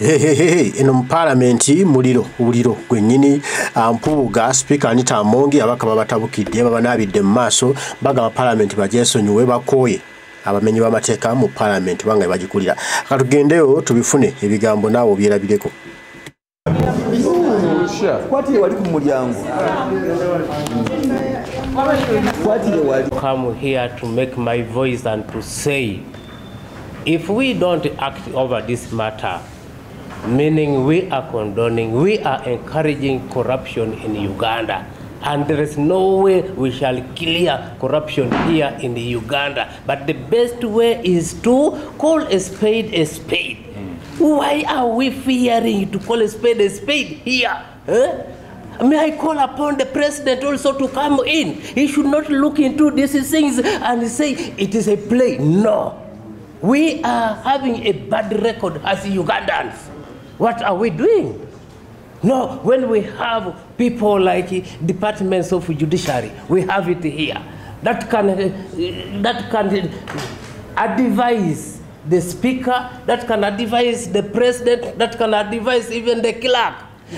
eno mu paalamenti muliro buliro gwennyini ah, mpuuga sipiika anita amongi abaka babatabukidde babanaabidde mu maaso bagamba paalamenti bagyesonyiwe bakooye abamenyi b'amateeka mu paalamenti banga bagikulira. Katugendeyo tubifune ebigambo naawe obyerabireko. Kwatire wali ku mulyango? Kwatire wali? Come here to make my voice and to say if we don't act over this matter, meaning we are condoning, we are encouraging corruption in Uganda. And there is no way we shall clear corruption here in Uganda. But the best way is to call a spade a spade. Why are we fearing to call a spade a spade here? Huh? May I call upon the president also to come in? He should not look into these things and say it is a play. No. We are having a bad record as Ugandans. What are we doing? No, when we have people like departments of judiciary, we have it here. That can, that can advise the speaker, that can advise the president, that can advise even the clerk.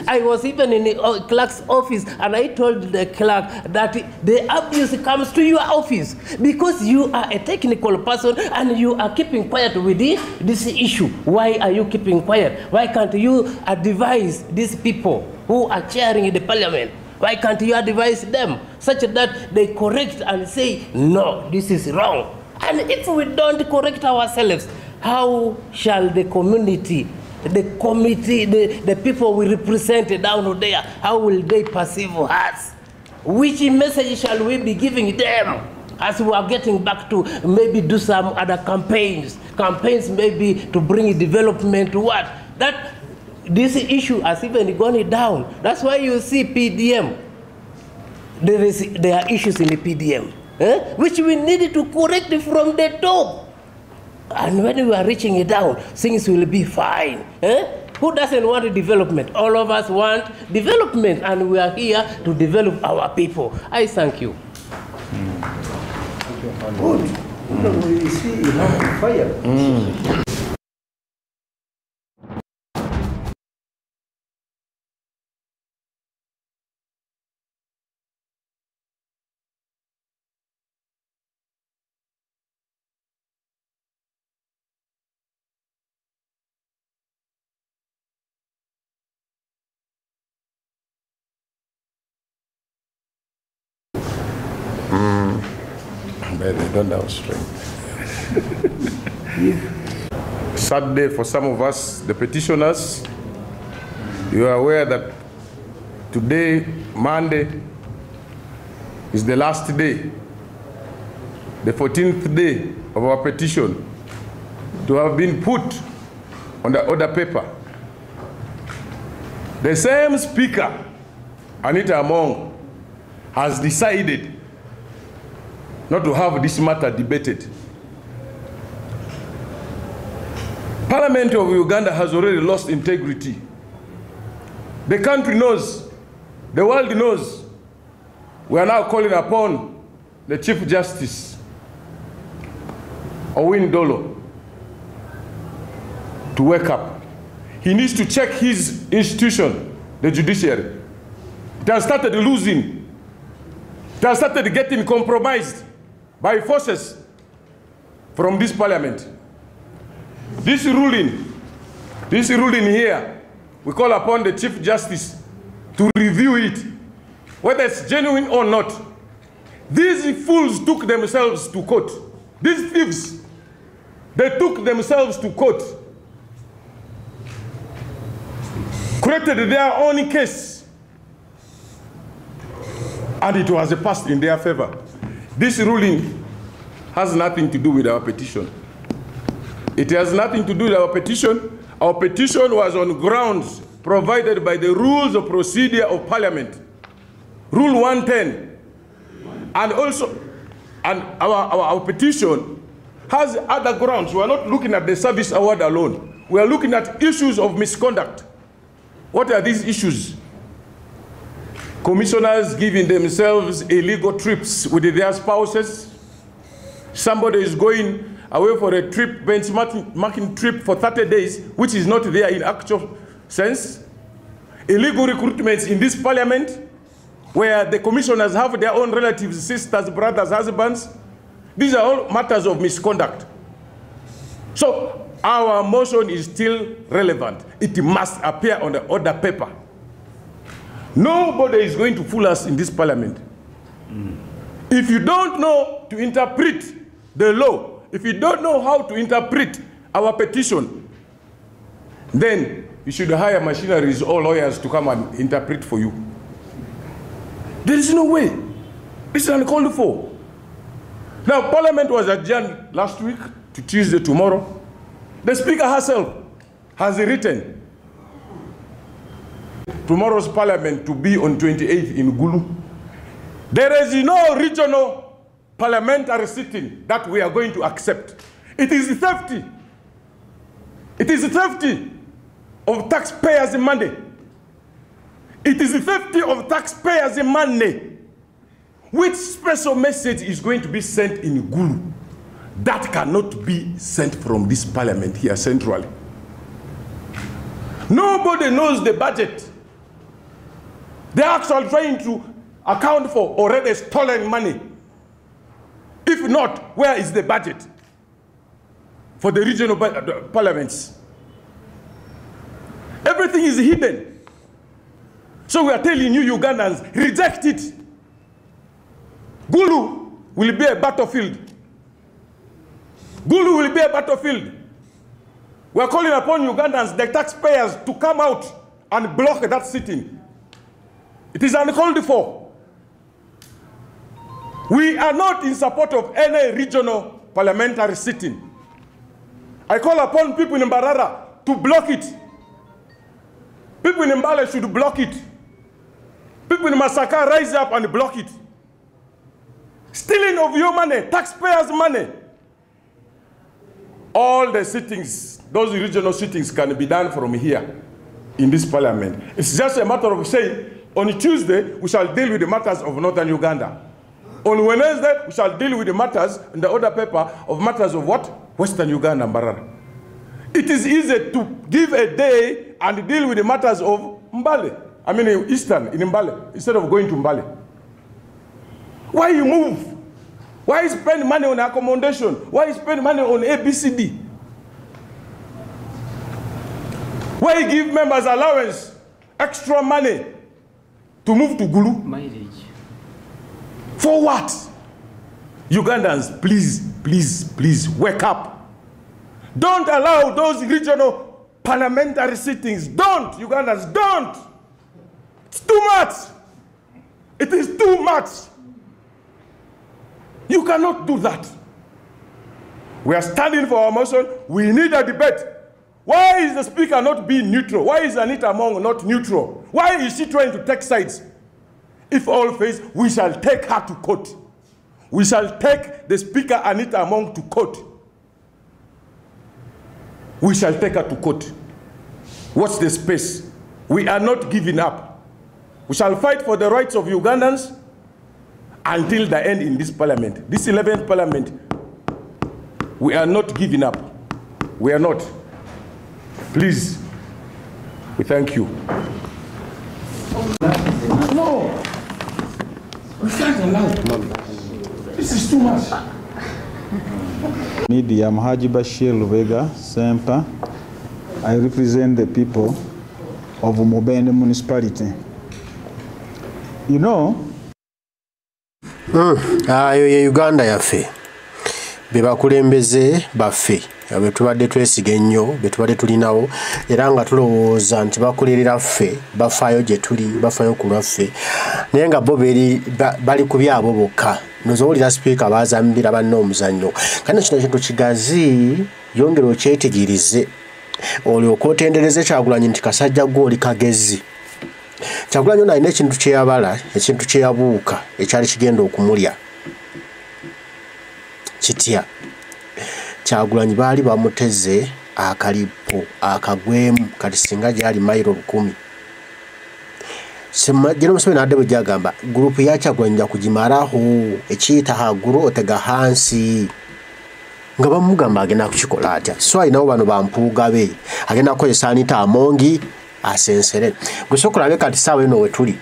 I was even in the uh, clerk's office and I told the clerk that the abuse comes to your office because you are a technical person and you are keeping quiet with the, this issue. Why are you keeping quiet? Why can't you advise these people who are chairing the parliament? Why can't you advise them such that they correct and say, no, this is wrong? And if we don't correct ourselves, how shall the community the committee, the, the people we represent down there, how will they perceive us? Which message shall we be giving them as we are getting back to maybe do some other campaigns? Campaigns maybe to bring development to what? That this issue has even gone down. That's why you see PDM. There, is, there are issues in the PDM, eh? which we need to correct from the top. And when we are reaching it down, things will be fine. Eh? Who doesn't want development? All of us want development, and we are here to develop our people. I thank you. good because we see you have fire But they don't have strength. Sad day for some of us, the petitioners. You are aware that today, Monday, is the last day, the 14th day of our petition to have been put on the order paper. The same speaker, Anita Among, has decided not to have this matter debated. Parliament of Uganda has already lost integrity. The country knows, the world knows. We are now calling upon the Chief Justice, Owiny-Dollo, to wake up. He needs to check his institution, the judiciary. It has started losing. It has started getting compromised by forces from this parliament. This ruling, this ruling here, we call upon the Chief Justice to review it, whether it's genuine or not. These fools took themselves to court. These thieves, they took themselves to court, created their own case, and it was passed in their favor. This ruling has nothing to do with our petition. It has nothing to do with our petition. Our petition was on grounds provided by the rules of procedure of parliament. Rule 110. And also, and our, our, our petition has other grounds. We are not looking at the service award alone. We are looking at issues of misconduct. What are these issues? Commissioners giving themselves illegal trips with their spouses. Somebody is going away for a trip, benchmarking trip for 30 days, which is not there in actual sense. Illegal recruitments in this parliament, where the commissioners have their own relatives, sisters, brothers, husbands. These are all matters of misconduct. So our motion is still relevant. It must appear on the order paper. Nobody is going to fool us in this parliament. If you don't know to interpret the law, if you don't know how to interpret our petition, then you should hire machineries or lawyers to come and interpret for you. There is no way. Is uncalled for. Now, Parliament was adjourned last week to Tuesday tomorrow. The Speaker herself has written tomorrow's Parliament to be on 28th in Gulu. There is no regional parliamentary sitting that we are going to accept. It is theft. It is theft of taxpayers' money. It is theft of taxpayers' money. Which special message is going to be sent in Gulu that cannot be sent from this parliament here centrally? Nobody knows the budget. They are actually trying to account for already stolen money. If not, where is the budget for the regional uh, parliaments? Everything is hidden. So we are telling you, Ugandans, reject it. Gulu will be a battlefield. Gulu will be a battlefield. We are calling upon Ugandans, the taxpayers, to come out and block that sitting. It is uncalled for. We are not in support of any regional parliamentary sitting. I call upon people in Mbarara to block it. People in Mbale should block it. People in Masaka rise up and block it. Stealing of your money, taxpayers' money. All the sittings, those regional sittings can be done from here in this parliament. It's just a matter of saying, on Tuesday, we shall deal with the matters of northern Uganda. On Wednesday, we shall deal with the matters in the other paper of matters of what? Western Uganda and Mbarara. It is easy to give a day and deal with the matters of Mbale. I mean, Eastern, in Mbale, instead of going to Mbale. Why you move? Why spend money on accommodation? Why spend money on ABCD? Why give members allowance, extra money to move to Gulu? Mileage. For what? Ugandans, please, please, please wake up. Don't allow those regional parliamentary sittings. Don't, Ugandans, don't. It's too much. It is too much. You cannot do that. We are standing for our motion. We need a debate. Why is the speaker not being neutral? Why is Anita Among not neutral? Why is she trying to take sides? If all fails, we shall take her to court. We shall take the speaker Anita Among to court. We shall take her to court. Watch the space. We are not giving up. We shall fight for the rights of Ugandans until the end in this parliament. This 11th parliament, we are not giving up. We are not. Please, we thank you. No, we can't allow. This is too much. Need I'm Haji Bashir Lubega, Sempa. I represent the people of Mubende municipality. You know, ayo ye uganda yaffe be bakulembeze baffe. Be tubadde twesiga ennyo be tubadde tulinawo era nga tulowooza nti bakolerera ffe bafaayo gye tuli bafaayo ku lwaffe. Naye nga bo bali ku byabo bokka. Nozowulira sipiika baazambira banna omuzannyo. Kandi kino kintu kigazi yongera okyetegereze. Olyoka otendereze kyagulanyi nti kasajja gwe oli kagezi. Kyagulanyi ono alina ekintu kyeyabala ekintu kyeyabuuka ekyali kigenda okumulya kitya? Kyagulanyi baali bamuteze akalipo akagwemu kati singa gyali mayiro lukumi. Jeno museveni adde bwe gyagamba gurupu yakyagulanya kugimaraho ekiyita haguru otega hansi. Nga bamugamba agenda kukikola atya? So alinawo bano bampuuga be agenda kukozesa anita amongi asensere. Gusooka olabe kati saawa eno we tuli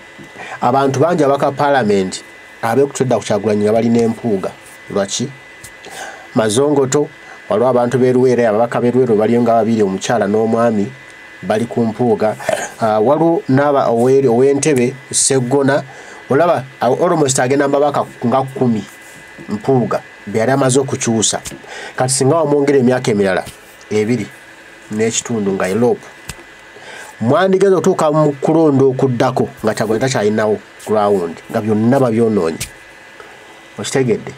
abantu bangi abaka paalamenti abekutudda ku kyagulanyi nga balina empuuga. Lwaki mazongoto waliwo abantu beruwere ababaka beruwere baliyo nga babiri omukyala n'omwami bali ku mpuuga. Uh, waliwo naaba owe- ow'entebe seggona olaba almost agenda mbabaka nga kumi mpuuga beyali amaze okukyusa. Kati singa wamwongera emyaka emirala ebiri n'ekitundu nga erope mwandigeza otuuka mu kulonda okuddako nga kyagula takyalinawo ground nga byonna babyonoonye okitegedde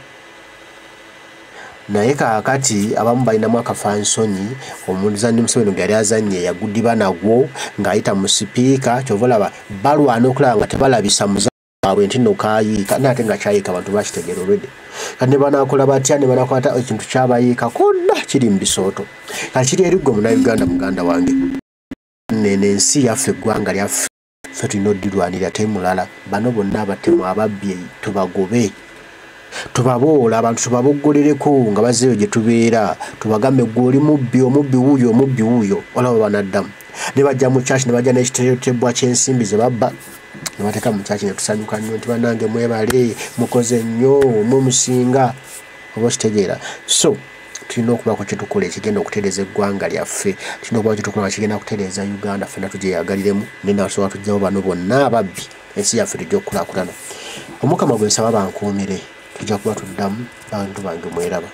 naye kaakati abamu balinamu akafansoni omuzanyi museveni gwe yali azanye yagudiba nagwo ng'ayita mu sipiika kyova olaba balwana okulaba nga tebalabisa muzaabwe nti nno kayiika naye ate nga kyayiika abantu bakitegeera olwedde. Kati ne banakola batya? Ne banakwata ekintu kyabayiika konna kiri mu bisooto. Kati kiri eri gwe munauganda muganda wange. Nene ensi yaffe eggwanga lyaffe ffe tulina oddirwanirira temulala. Bano bonna abatemu ababbi tubagobe tubaboola abantu tubaboggolereko nga bazzeeyo gye tubeera. Tubagambe gwe oli mubbi omubbi wuuyo omubbi wuuyo. Olaba banaddamu. Ne bajja mu kyaki ne bajja n'ekiteetebwa ky'ensimbi ze babba. Ne bateeka mu kyaki ne tusanyuka nnyo nti banange mwebale mukoze nnyo mumusinga oba okitegeera. So tulina okubako kyetukola ekigenda okutereeza eggwanga lyaffe. Tulina okubako kyetukola kigenda kutereeza uganda ffenna tugyeyagaliremu nenasobola tujjawo bano bonna ababbi. Ensi yaffe tujja okukulaakulana. Omukama gwe nsaba bankuumire tujja kuba tuddamu bantu bange mweraba